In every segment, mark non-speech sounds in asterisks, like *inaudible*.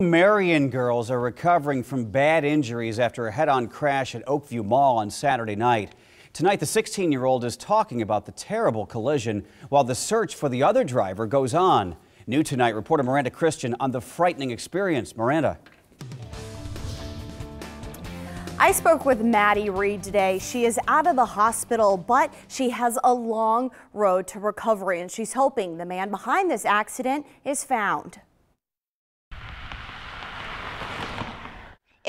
Marian girls are recovering from bad injuries after a head-on crash at Oakview Mall on Saturday night. Tonight, the 16-year-old is talking about the terrible collision while the search for the other driver goes on. New tonight, reporter Miranda Christian on the frightening experience. Miranda. I spoke with Maddie Reed today. She is out of the hospital, but she has a long road to recovery, and she's hoping the man behind this accident is found.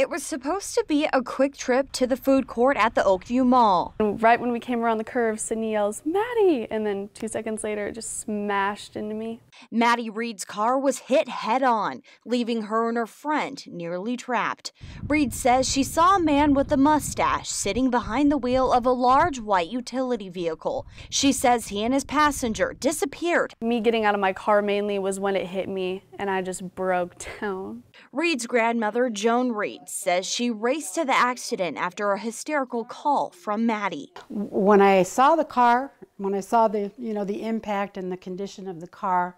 It was supposed to be a quick trip to the food court at the Oakview Mall. Right when we came around the curve, Sydney yells, Maddie! And then two seconds later, it just smashed into me. Maddie Reed's car was hit head on, leaving her and her friend nearly trapped. Reed says she saw a man with a mustache sitting behind the wheel of a large white utility vehicle. She says he and his passenger disappeared. Me getting out of my car mainly was when it hit me, and I just broke *laughs* down. Reed's grandmother, Joan Reed, says she raced to the accident after a hysterical call from Maddie. When I saw the car, when I saw the, you know, the impact and the condition of the car,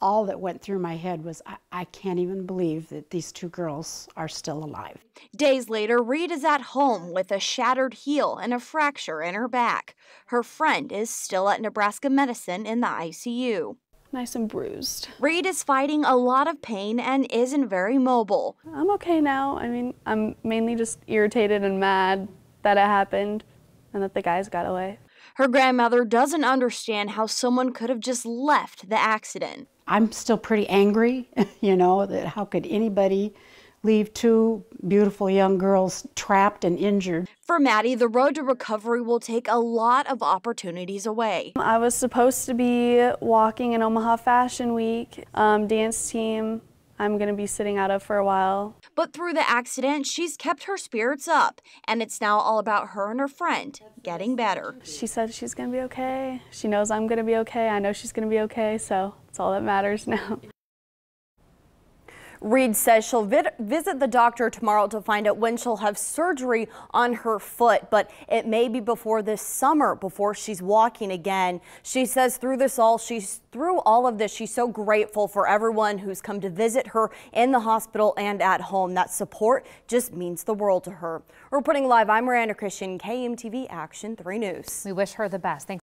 all that went through my head was, I, I, can't even believe that these two girls are still alive. Days later, Reed is at home with a shattered heel and a fracture in her back. Her friend is still at Nebraska Medicine in the ICU nice and bruised. Reed is fighting a lot of pain and isn't very mobile. I'm okay now. I mean, I'm mainly just irritated and mad that it happened and that the guys got away. Her grandmother doesn't understand how someone could have just left the accident. I'm still pretty angry, *laughs* you know, that how could anybody leave two beautiful young girls trapped and injured. For Maddie, the road to recovery will take a lot of opportunities away. I was supposed to be walking in Omaha Fashion Week, um, dance team. I'm going to be sitting out of for a while. But through the accident, she's kept her spirits up, and it's now all about her and her friend getting better. She said she's going to be okay. She knows I'm going to be okay. I know she's going to be okay, so it's all that matters *laughs* now. Reed says she'll vi visit the doctor tomorrow to find out when she'll have surgery on her foot, but it may be before this summer before she's walking again. She says through this all, she's through all of this, she's so grateful for everyone who's come to visit her in the hospital and at home. That support just means the world to her. Reporting live, I'm Miranda Christian, KMTV Action 3 News. We wish her the best. Thanks.